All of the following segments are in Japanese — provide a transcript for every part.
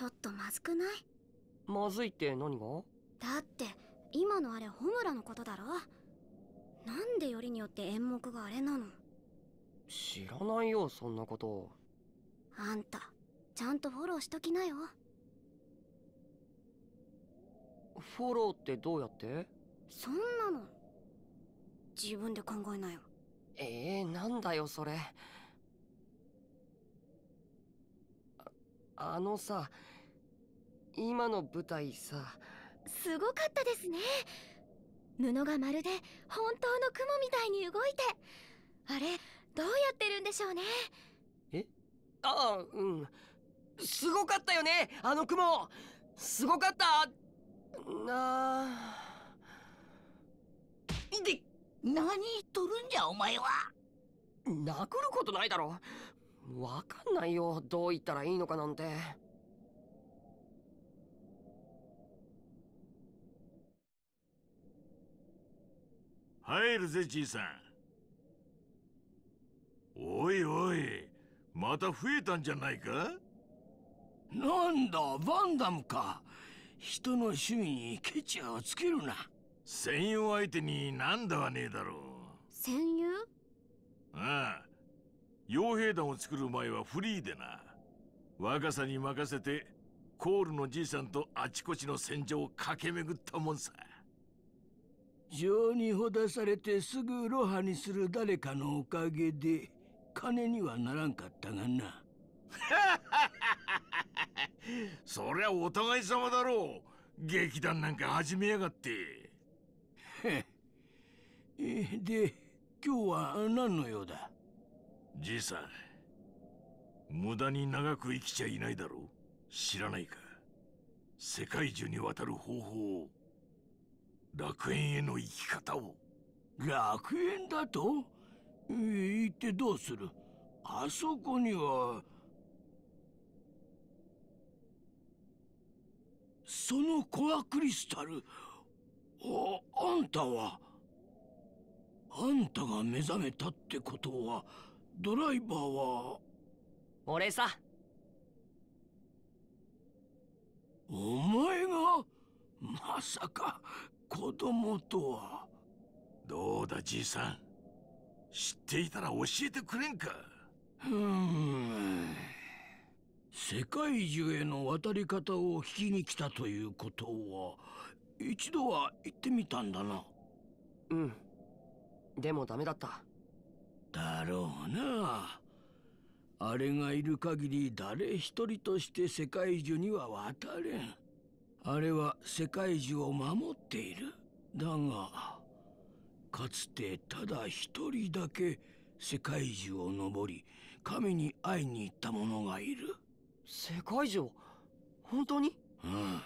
ちょっとまずくない？まずいって何が？だって今のあれホムラのことだろ？なんでよりによって演目があれなの？知らないよそんなこと。あんたちゃんとフォローしときなよ。フォローってどうやって？そんなの。自分で考えなよ。ええー、なんだよそれ。ああのさ今の舞台さ。すごかったですね。布がまるで本当の雲みたいに動いて。あれどうやってるんでしょうね。え？ああうん。すごかったよねあの雲。すごかった。なあ。で何言っとるんじゃお前は。殴ることないだろ。わかんないよどう言ったらいいのかなんて入るぜじいさん。おいおいまた増えたんじゃないか？なんだバンダムか。人の趣味にケチをつけるな。戦友相手になんだはねえだろう。戦友ああ。傭兵団を作る前はフリーでな。若さに任せてコールのじいさんとあちこちの戦場を駆け巡ったもんさ情にほだされてすぐロハにする誰かのおかげで金にはならんかったがな。そりゃお互い様だろう。劇団なんか始めやがって。で今日は何の用だ？じいさん無駄に長く生きちゃいないだろう。知らないか。世界中に渡る方法を楽園への生き方を。楽園だと？行ってどうする？あそこには。そのコアクリスタル？ああんたは？あんたが目覚めたってことはドライバーは？俺さ。お前が？まさか子供とは。どうだじいさん。知っていたら教えてくれんか。うーん。世界中への渡り方を聞きに来たということは一度は行ってみたんだな。うん。でもダメだった。だろうな。あれがいる限り誰一人として世界中には渡れんあれは世界中を守っている。だがかつてただ一人だけ世界中を登り神に会いに行った者がいる。世界中？本当に？うん。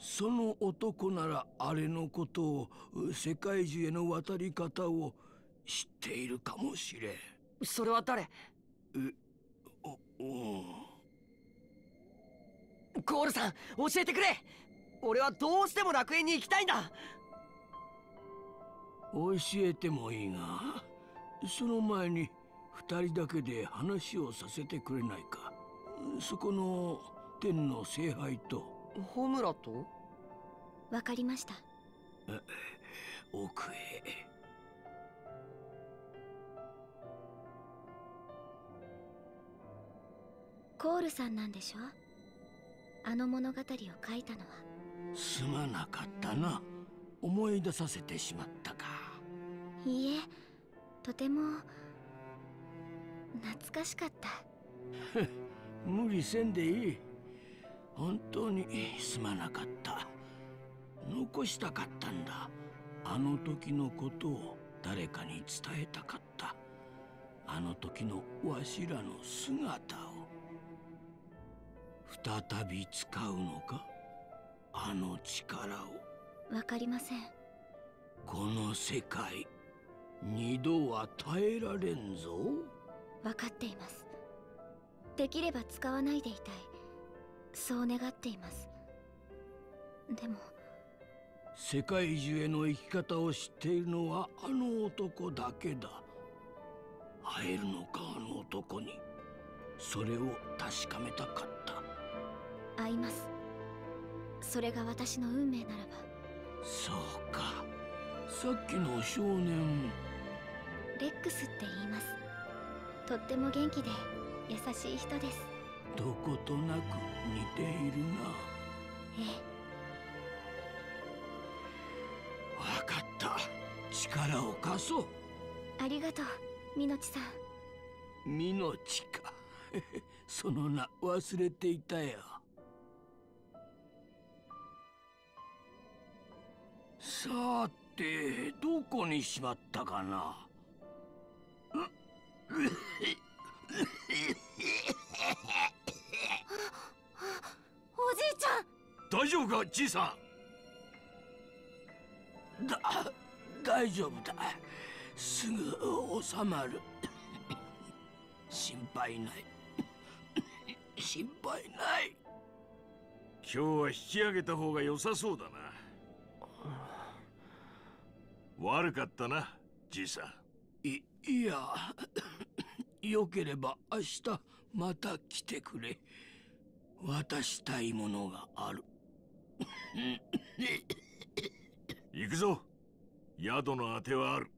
その男ならあれのことを世界中への渡り方を知っているかもしれん。それは誰？おおコールさん教えてくれ。俺はどうしても楽園に行きたいんだ。教えてもいいがその前に二人だけで話をさせてくれないか。そこの天の聖杯と。ホムラと？わかりました。奥へ。コールさんなんでしょ？あの物語を書いたのは。すまなかったな。思い出させてしまったか。いいえ。とても懐かしかった。無理せんでいい。本当にすまなかった。残したかったんだ。あの時のことを誰かに伝えたかった。あの時のわしらの姿を再び使うのか？あの力を。わかりません。この世界二度は耐えられんぞ。分かっています。できれば使わないでいたい。そう願っています。でも。世界中への生き方を知っているのはあの男だけだ。会えるのかあの男に。それを確かめたかった会います。それが私の運命ならば。そうか。さっきの少年。レックスって言います。とっても元気で優しい人です。どことなく似ているな。えわかった。力を貸そう。えありがとうみのちさん。ミノチか。その名忘れていたよさてどこにしまったかな？おじいちゃん。大丈夫かじいさだ大丈夫だ。すぐ収まる。心配ない。心配ない。ん今日は引き上げた方が良さそうだな悪かったなじいさん。いいや よければ明日また来てくれ。渡したいものがある。行くぞ。宿のあてはある